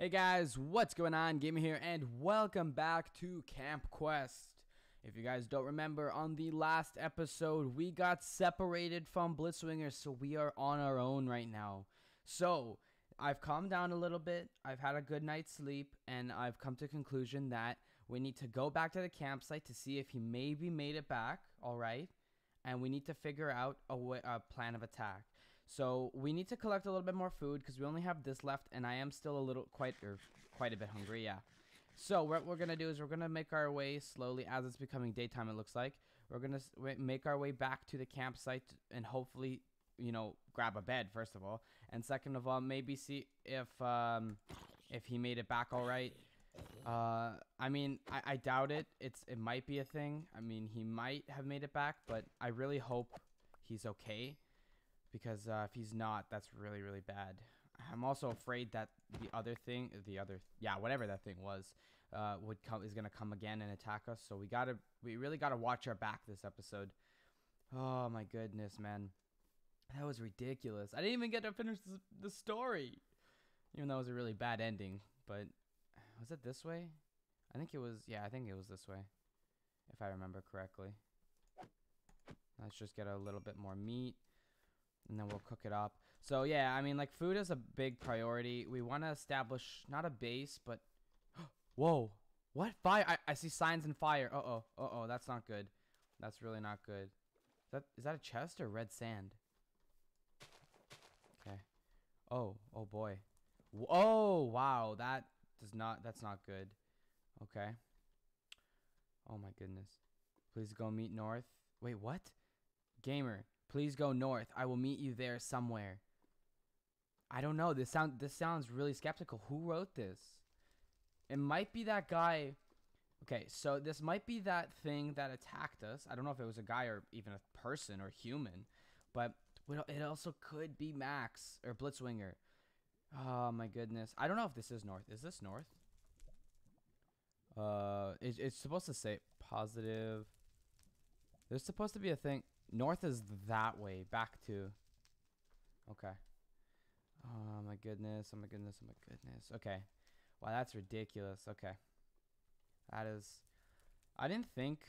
Hey guys, what's going on? Gamer here, and welcome back to Camp Quest. If you guys don't remember, on the last episode, we got separated from Blitzwingers, so we are on our own right now. So, I've calmed down a little bit, I've had a good night's sleep, and I've come to conclusion that we need to go back to the campsite to see if he maybe made it back, alright? And we need to figure out a, way, a plan of attack. So we need to collect a little bit more food because we only have this left, and I am still a little quite or quite a bit hungry. Yeah. So what we're gonna do is we're gonna make our way slowly as it's becoming daytime. It looks like we're gonna make our way back to the campsite and hopefully, you know, grab a bed first of all, and second of all, maybe see if um, if he made it back all right. Uh, I mean, I, I doubt it. It's it might be a thing. I mean, he might have made it back, but I really hope he's okay because uh, if he's not, that's really really bad. I'm also afraid that the other thing, the other yeah, whatever that thing was, uh, would come is gonna come again and attack us. So we gotta, we really gotta watch our back this episode. Oh my goodness, man, that was ridiculous. I didn't even get to finish the story, even though it was a really bad ending. But was it this way? I think it was. Yeah, I think it was this way, if I remember correctly. Let's just get a little bit more meat and then we'll cook it up. So yeah, I mean like food is a big priority. We want to establish not a base, but whoa, what fire? I, I see signs in fire. Uh oh, uh oh, that's not good. That's really not good. Is that is that a chest or red sand? Okay. Oh, oh boy. Oh wow, that does not. That's not good. Okay. Oh my goodness. Please go meet north. Wait, what? Gamer, Please go north. I will meet you there somewhere. I don't know. This sound this sounds really skeptical. Who wrote this? It might be that guy. Okay, so this might be that thing that attacked us. I don't know if it was a guy or even a person or human, but it also could be Max or Blitzwinger. Oh my goodness. I don't know if this is north. Is this north? Uh, it, it's supposed to say positive. There's supposed to be a thing. North is that way. Back to. Okay. Oh my goodness. Oh my goodness. Oh my goodness. Okay. Wow, that's ridiculous. Okay. That is. I didn't think.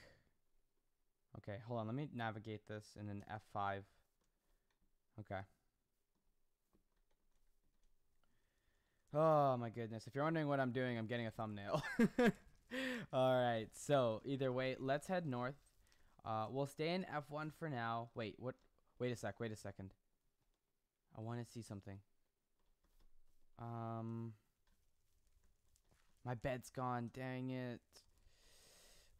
Okay, hold on. Let me navigate this in an F5. Okay. Oh my goodness. If you're wondering what I'm doing, I'm getting a thumbnail. Alright, so either way, let's head north. Uh, we'll stay in F1 for now. Wait, what? Wait a sec. Wait a second. I want to see something. Um, my bed's gone. Dang it.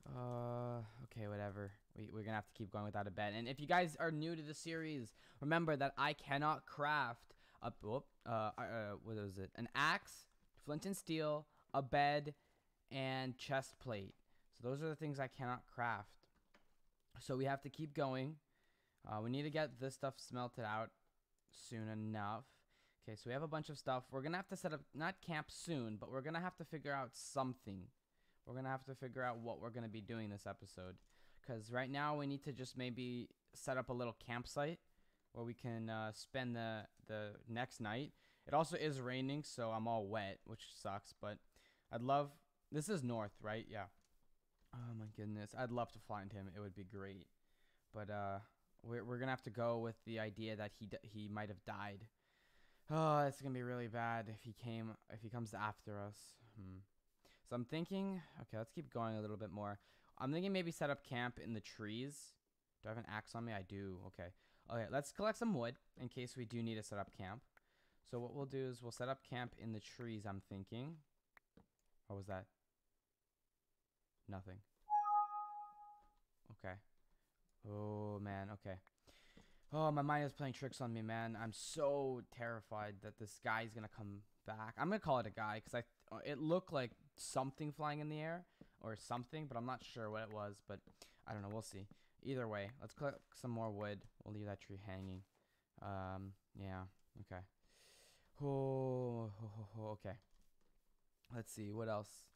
Uh, okay, whatever. We, we're gonna have to keep going without a bed. And if you guys are new to the series, remember that I cannot craft a whoop, uh, uh, what is it? An axe, flint and steel, a bed, and chest plate. So those are the things I cannot craft. So we have to keep going. Uh, we need to get this stuff smelted out soon enough. Okay, so we have a bunch of stuff. We're going to have to set up, not camp soon, but we're going to have to figure out something. We're going to have to figure out what we're going to be doing this episode. Because right now we need to just maybe set up a little campsite where we can uh, spend the, the next night. It also is raining, so I'm all wet, which sucks. But I'd love... This is north, right? Yeah. Oh my goodness, I'd love to find him. It would be great, but uh, we're we're gonna have to go with the idea that he he might have died. Oh, it's gonna be really bad if he came if he comes after us. Hmm. So I'm thinking, okay, let's keep going a little bit more. I'm thinking maybe set up camp in the trees. Do I have an axe on me? I do. Okay. Okay, let's collect some wood in case we do need to set up camp. So what we'll do is we'll set up camp in the trees, I'm thinking. What was that? Nothing. Okay. Oh, man. Okay. Oh, my mind is playing tricks on me, man. I'm so terrified that this guy is going to come back. I'm going to call it a guy because I it looked like something flying in the air or something, but I'm not sure what it was. But I don't know. We'll see. Either way, let's collect some more wood. We'll leave that tree hanging. Um, yeah. Okay. Oh, okay. Let's see. What else?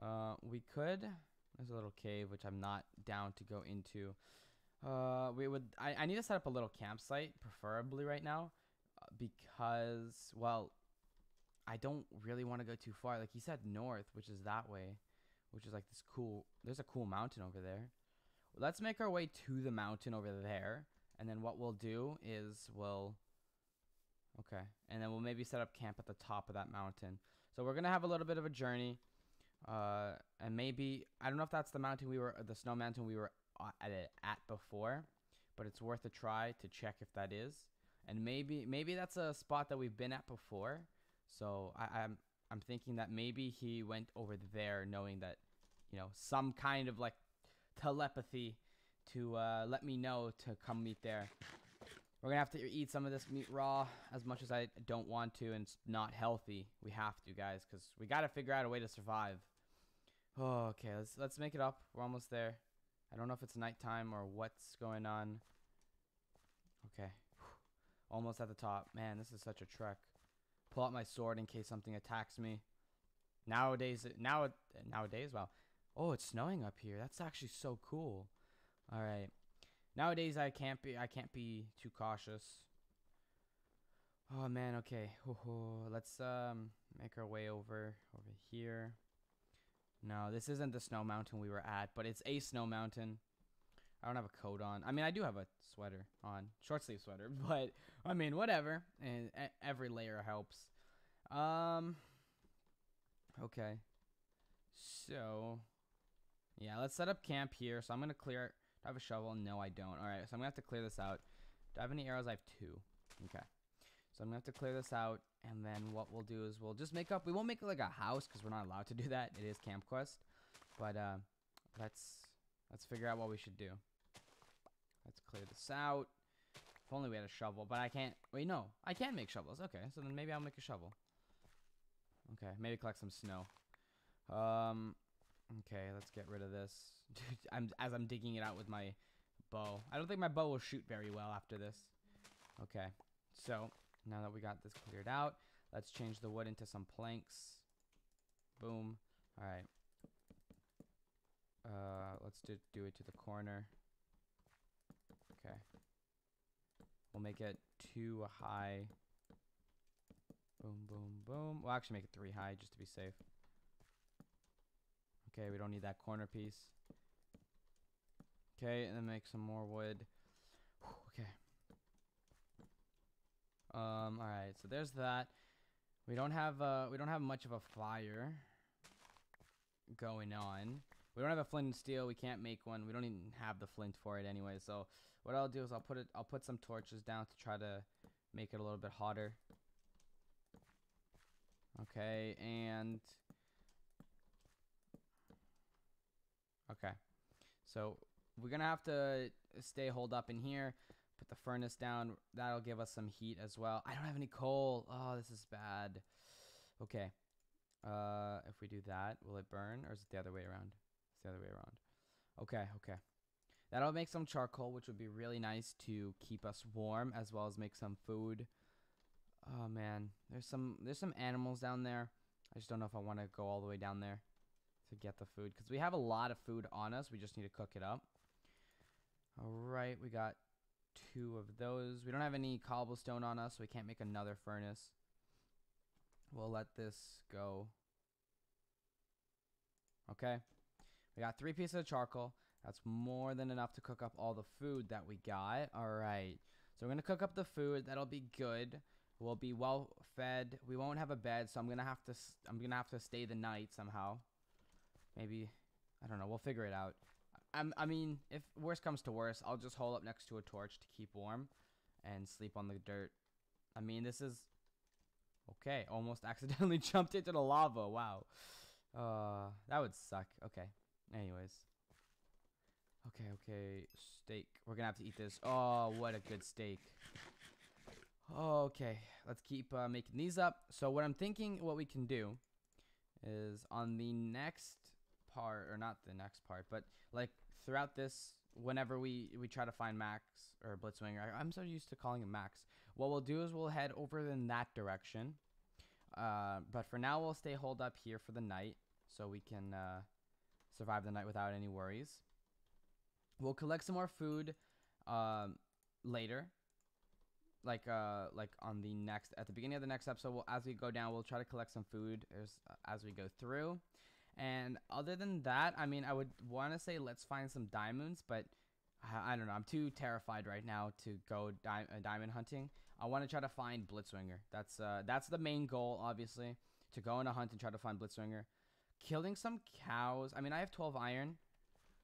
Uh, we could. There's a little cave which I'm not down to go into. Uh, we would. I, I need to set up a little campsite, preferably right now, uh, because well, I don't really want to go too far. Like he said north, which is that way, which is like this cool. There's a cool mountain over there. Let's make our way to the mountain over there, and then what we'll do is we'll. Okay, and then we'll maybe set up camp at the top of that mountain. So we're gonna have a little bit of a journey, uh, and maybe I don't know if that's the mountain we were, the snow mountain we were at at before, but it's worth a try to check if that is. And maybe maybe that's a spot that we've been at before. So I, I'm I'm thinking that maybe he went over there knowing that, you know, some kind of like telepathy to uh, let me know to come meet there. We're gonna have to eat some of this meat raw as much as I don't want to, and it's not healthy. We have to, guys, because we gotta figure out a way to survive. Oh, okay, let's let's make it up. We're almost there. I don't know if it's nighttime or what's going on. Okay, almost at the top. Man, this is such a trek. Pull out my sword in case something attacks me. Nowadays, now nowadays, wow. Oh, it's snowing up here. That's actually so cool. All right. Nowadays, I can't be I can't be too cautious. Oh man, okay. Let's um make our way over over here. No, this isn't the snow mountain we were at, but it's a snow mountain. I don't have a coat on. I mean, I do have a sweater on, short sleeve sweater, but I mean, whatever. And every layer helps. Um. Okay. So, yeah, let's set up camp here. So I'm gonna clear. Do I have a shovel? No, I don't. All right, so I'm gonna have to clear this out. Do I have any arrows? I have two. Okay. So I'm gonna have to clear this out, and then what we'll do is we'll just make up. We won't make like a house because we're not allowed to do that. It is Camp Quest, but uh, let's let's figure out what we should do. Let's clear this out. If only we had a shovel, but I can't. Wait, no, I can make shovels. Okay, so then maybe I'll make a shovel. Okay, maybe collect some snow. Um, okay, let's get rid of this. I'm as I'm digging it out with my bow. I don't think my bow will shoot very well after this. Okay, so now that we got this cleared out, let's change the wood into some planks. Boom. All right. Uh, let's do, do it to the corner. Okay. We'll make it two high. Boom, boom, boom. We'll actually make it three high just to be safe. Okay, we don't need that corner piece. Okay, and then make some more wood. Um, all right, so there's that. We don't have uh, we don't have much of a fire going on. We don't have a flint and steel. We can't make one. We don't even have the flint for it anyway. So what I'll do is I'll put it. I'll put some torches down to try to make it a little bit hotter. Okay, and okay, so we're gonna have to stay holed up in here. Put the furnace down. That'll give us some heat as well. I don't have any coal. Oh, this is bad. Okay. Uh, if we do that, will it burn or is it the other way around? It's the other way around. Okay, okay. That'll make some charcoal, which would be really nice to keep us warm as well as make some food. Oh man, there's some there's some animals down there. I just don't know if I want to go all the way down there to get the food because we have a lot of food on us. We just need to cook it up. All right, we got two of those. We don't have any cobblestone on us, so we can't make another furnace. We'll let this go. Okay. We got three pieces of charcoal. That's more than enough to cook up all the food that we got. All right. So we're going to cook up the food. That'll be good. We'll be well fed. We won't have a bed, so I'm going to have to I'm going to have to stay the night somehow. Maybe I don't know. We'll figure it out. I'm, I mean, if worst comes to worst, I'll just hold up next to a torch to keep warm and sleep on the dirt. I mean, this is okay. Almost accidentally jumped into the lava. Wow. Uh, that would suck. Okay. Anyways. Okay, okay. Steak. We're gonna have to eat this. Oh, what a good steak. Okay, let's keep uh, making these up. So what I'm thinking, what we can do is on the next part, or not the next part, but like throughout this, whenever we we try to find Max or Blitzwinger, I'm so used to calling him Max. What we'll do is we'll head over in that direction. Uh, but for now, we'll stay holed up here for the night so we can uh, survive the night without any worries. We'll collect some more food um, later. like uh like on the next at the beginning of the next episode we'll, as we go down we'll try to collect some food as, as we go through and other than that i mean i would want to say let's find some diamonds but I, I don't know i'm too terrified right now to go di- uh, diamond hunting i want to try to find blitzwinger that's uh that's the main goal obviously to go on a hunt and try to find blitzwinger killing some cows i mean i have 12 iron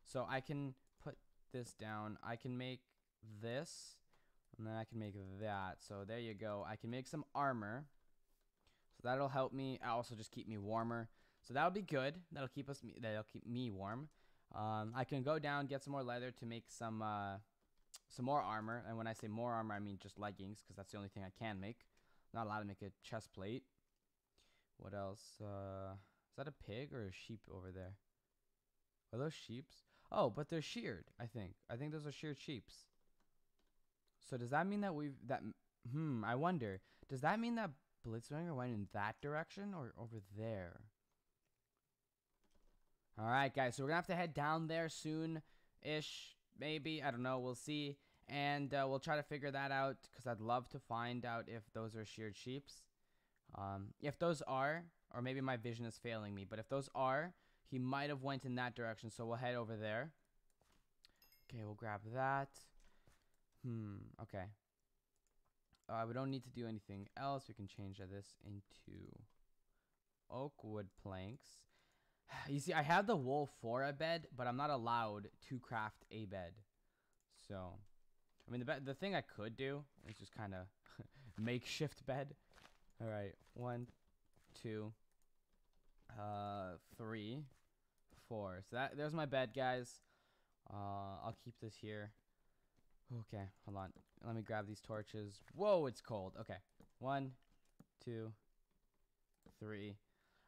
so i can put this down i can make this and then I can make that. So there you go. I can make some armor. So that'll help me. I Also just keep me warmer. So that'll be good. That'll keep us. That'll keep me warm. Um, I can go down get some more leather to make some uh, some more armor. And when I say more armor, I mean just leggings because that's the only thing I can make. Not allowed to make a chest plate. What else? Uh, is that a pig or a sheep over there? Are those sheeps? Oh, but they're sheared. I think. I think those are sheared sheeps. So does that mean that we've that hmm, I wonder. Does that mean that Blitzwinger went in that direction or over there? All right, guys. So we're to have to head down there soon ish, maybe. I don't know. We'll see. And uh, we'll try to figure that out because I'd love to find out if those are sheared sheeps. Um, if those are, or maybe my vision is failing me, but if those are, he might have went in that direction. So we'll head over there. Okay, we'll grab that. Hmm, okay. Uh, we don't need to do anything else. We can change this into oak wood planks. You see, I have the wool for a bed, but I'm not allowed to craft a bed. So, I mean, the, the thing I could do is just kind of makeshift bed. All right, one, two, uh, three, four. So that there's my bed, guys. Uh, I'll keep this here. Okay, hold on. Let me grab these torches. Whoa, it's cold. Okay. One, two, three.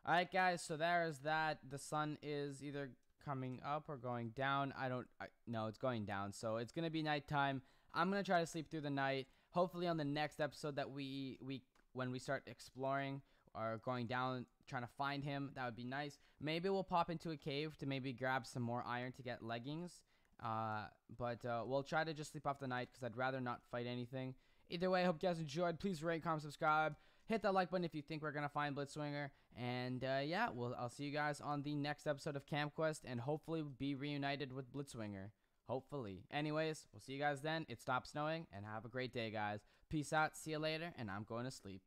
All right, guys. So there's that. The sun is either coming up or going down. I don't know. It's going down. So it's going to be nighttime. I'm going to try to sleep through the night. Hopefully on the next episode that we we when we start exploring or going down trying to find him, that would be nice. Maybe we'll pop into a cave to maybe grab some more iron to get leggings. Uh, but uh, we'll try to just sleep off the night because I'd rather not fight anything. Either way, I hope you guys enjoyed. Please rate, comment, subscribe. Hit that like button if you think we're going to find Blitzwinger. And uh, yeah, well, I'll see you guys on the next episode of Camp Quest and hopefully be reunited with Blitzwinger. Hopefully. Anyways, we'll see you guys then. It stops snowing and have a great day, guys. Peace out. See you later. And I'm going to sleep.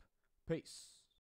Peace.